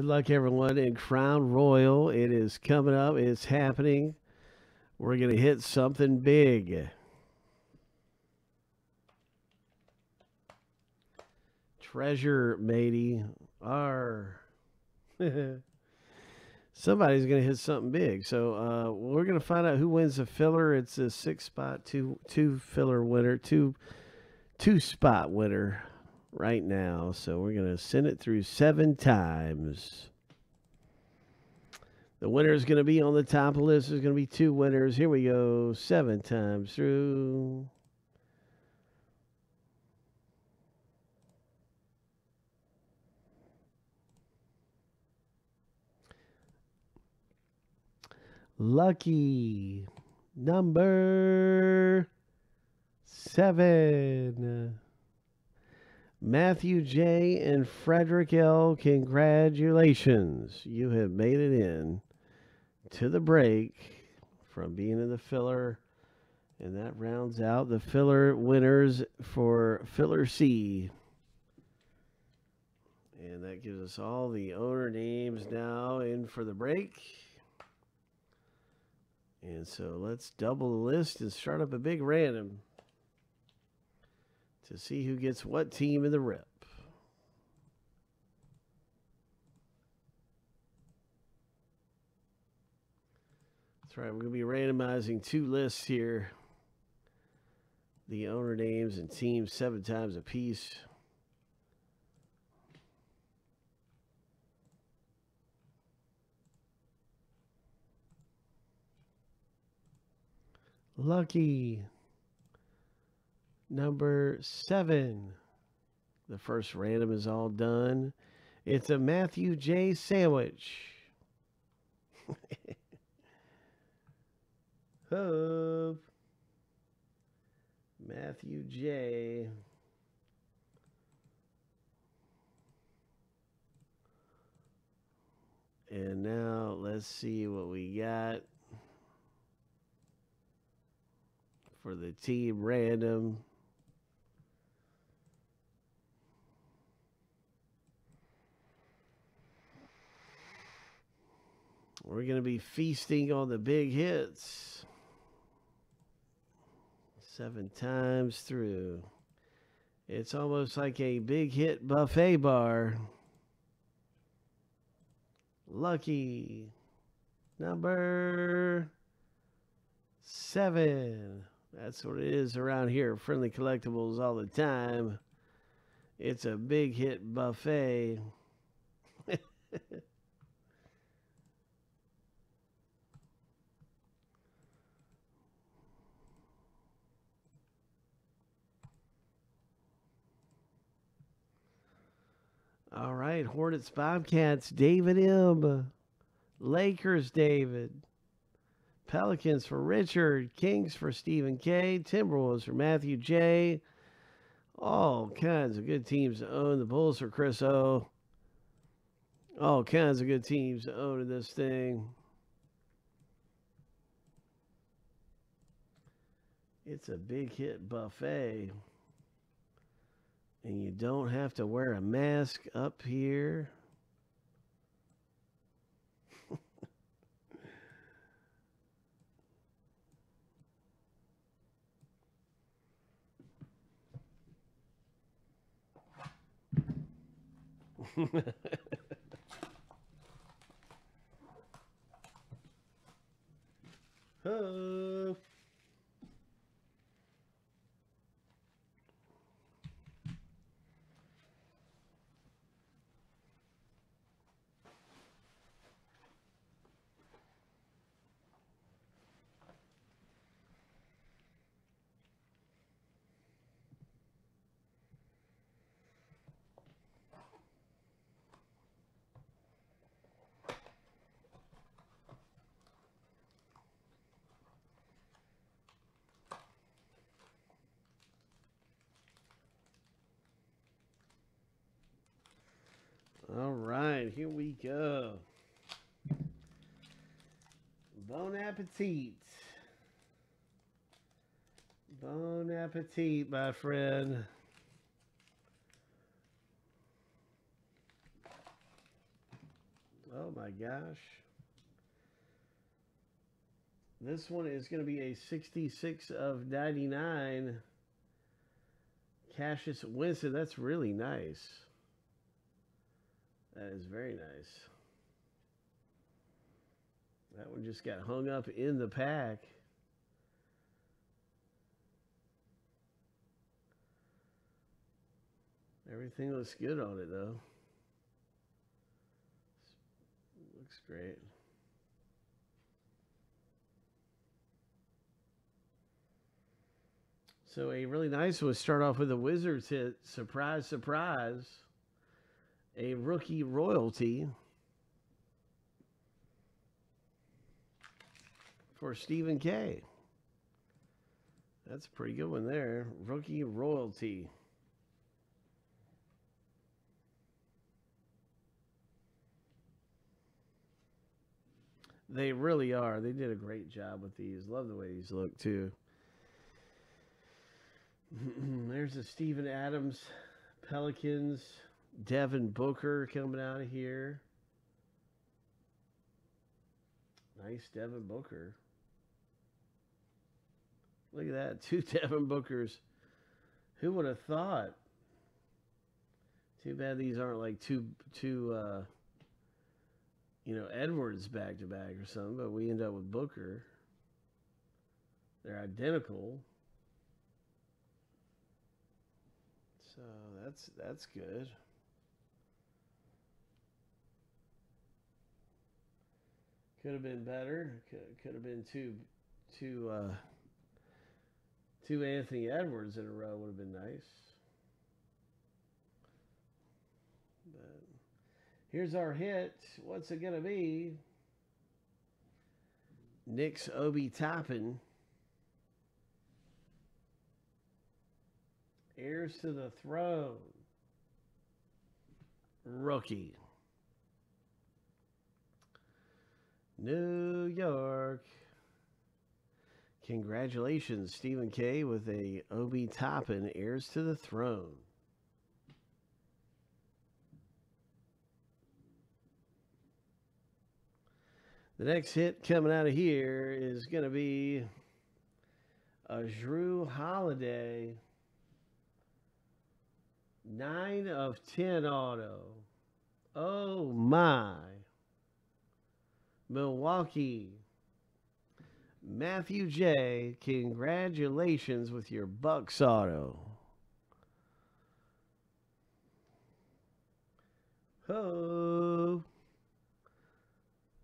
Good luck, everyone, in Crown Royale. It is coming up. It's happening. We're going to hit something big. Treasure, matey. R. Somebody's going to hit something big. So uh, we're going to find out who wins the filler. It's a six spot, two two filler winner, two two spot winner right now. So we're going to send it through seven times. The winner is going to be on the top of the list. There's going to be two winners. Here we go. Seven times through. Lucky number seven. Matthew J. and Frederick L. Congratulations. You have made it in to the break from being in the filler. And that rounds out the filler winners for filler C. And that gives us all the owner names now in for the break. And so let's double the list and start up a big random to see who gets what team in the rip. That's right, we're going to be randomizing two lists here. The owner names and teams seven times a piece. Lucky number seven. The first random is all done. It's a Matthew J. sandwich. Hope. Matthew J. And now let's see what we got for the team random. We're going to be feasting on the big hits. Seven times through. It's almost like a big hit buffet bar. Lucky number seven. That's what it is around here. Friendly collectibles all the time. It's a big hit buffet. All right, Hornets, Bobcats, David M. Lakers, David. Pelicans for Richard. Kings for Stephen K. Timberwolves for Matthew J. All kinds of good teams to own. The Bulls for Chris O. All kinds of good teams to own in this thing. It's a big hit buffet. And you don't have to wear a mask up here. oh. All right, here we go. Bon appetit. Bon appetit, my friend. Oh my gosh. This one is going to be a 66 of 99. Cassius Winston. That's really nice. That is very nice. That one just got hung up in the pack. Everything looks good on it though. Looks great. So a really nice one. Start off with a Wizards hit. Surprise, surprise. A rookie royalty for Stephen K. That's a pretty good one there. Rookie royalty. They really are. They did a great job with these. Love the way these look too. There's a Steven Adams Pelicans. Devin Booker coming out of here. Nice Devin Booker. Look at that. Two Devin Bookers. Who would have thought? Too bad these aren't like two two uh you know, Edwards back to back or something, but we end up with Booker. They're identical. So that's that's good. Could have been better. Could, could have been two two uh two Anthony Edwards in a row would have been nice. But here's our hit. What's it gonna be? Knicks Obi Toppin. Heirs to the throne. Rookie. New York. Congratulations, Stephen K. with a Obi Toppin, heirs to the throne. The next hit coming out of here is going to be a Jrue Holiday. 9 of 10 auto. Oh my. Milwaukee. Matthew J, congratulations with your Bucks auto. Ho.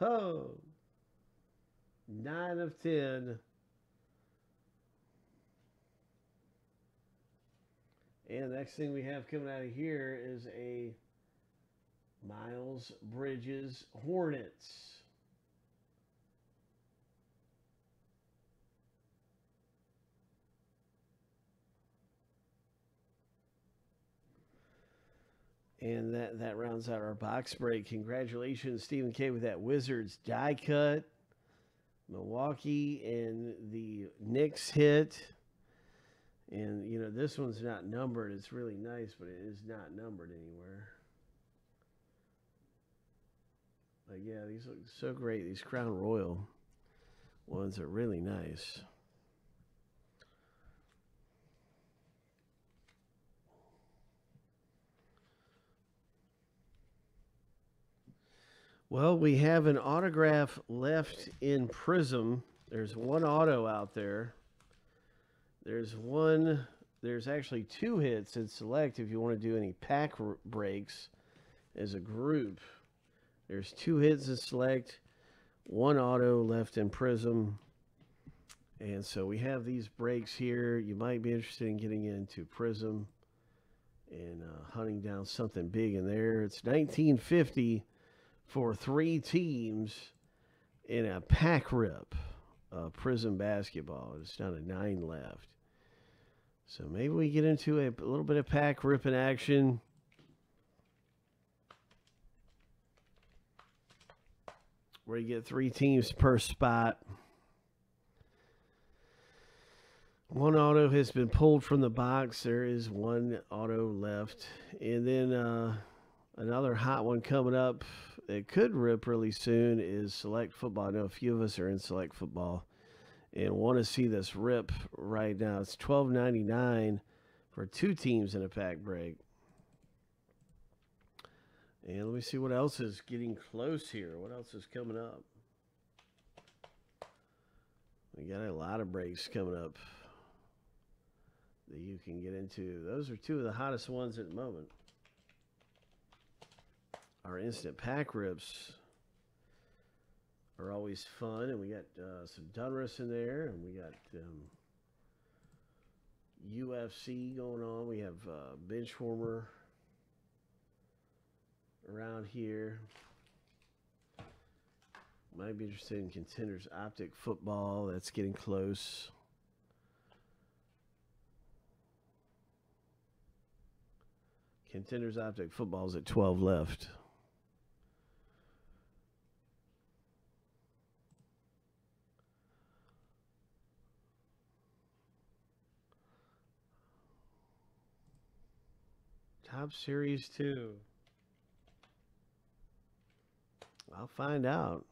Ho. 9 of 10. And next thing we have coming out of here is a Miles Bridges Hornets. And that, that rounds out our box break. Congratulations, Stephen K, with that Wizards die cut. Milwaukee and the Knicks hit. And, you know, this one's not numbered. It's really nice, but it is not numbered anywhere. But yeah, these look so great. These Crown Royale ones are really nice. Well, we have an autograph left in Prism. There's one auto out there. There's one, there's actually two hits in Select if you want to do any pack breaks as a group. There's two hits in Select, one auto left in Prism. And so we have these breaks here. You might be interested in getting into Prism and uh, hunting down something big in there. It's 1950 for three teams in a pack rip uh, Prism basketball. It's down to nine left. So maybe we get into a, a little bit of pack ripping action. Where you get three teams per spot. One auto has been pulled from the box. There is one auto left. And then uh, another hot one coming up that could rip really soon is select football. I know a few of us are in select football and want to see this rip right now. It's twelve ninety nine for two teams in a pack break. And let me see what else is getting close here. What else is coming up? We got a lot of breaks coming up that you can get into. Those are two of the hottest ones at the moment. Our instant pack rips are always fun, and we got uh, some Donruss in there, and we got um, UFC going on. We have uh, Benchwarmer around here. Might be interested in contenders optic football. That's getting close. Contenders optic football's at 12 left. Topps Series 2. I'll find out.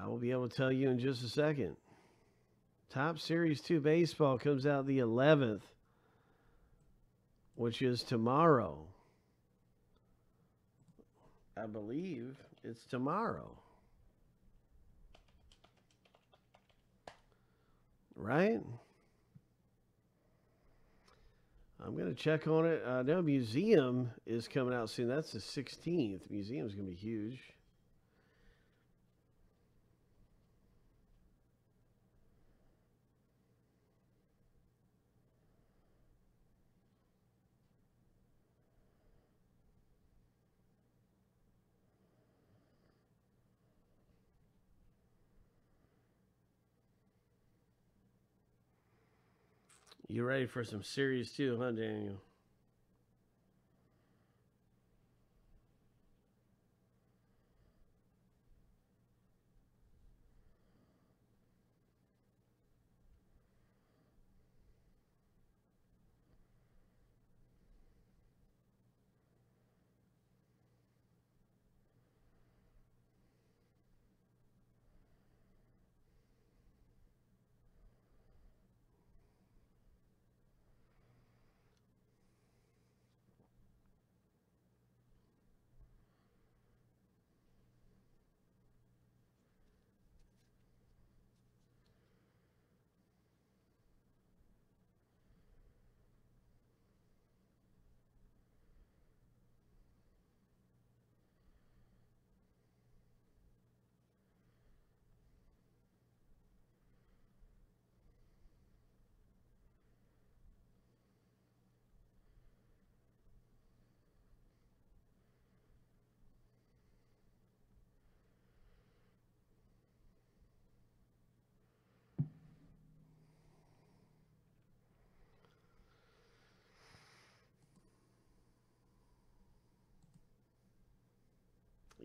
I will be able to tell you in just a second. Topps Series 2 baseball comes out the 11th, which is tomorrow. I believe it's tomorrow. Right? I'm going to check on it. Uh, I know Museum is coming out soon. That's the 16th. Museum's going to be huge. You ready for some serious too, huh, Daniel?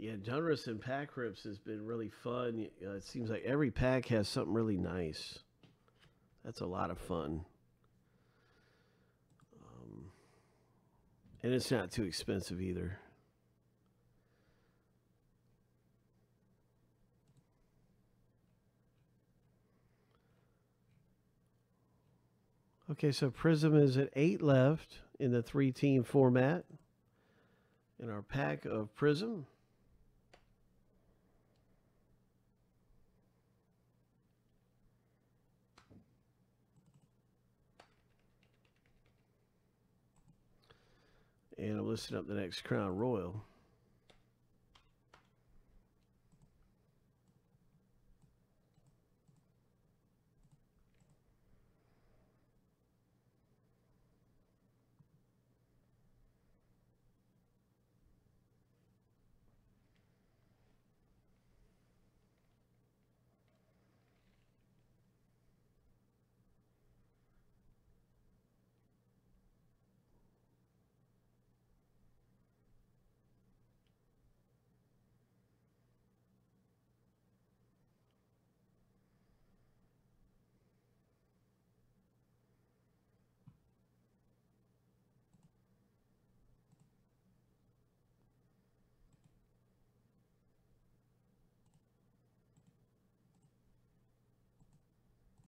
Yeah, Donruss and pack rips has been really fun. Uh, it seems like every pack has something really nice. That's a lot of fun. Um, and it's not too expensive either. Okay, so Prism is at eight left in the three team format in our pack of Prism. And I'm listing up the next Crown Royale.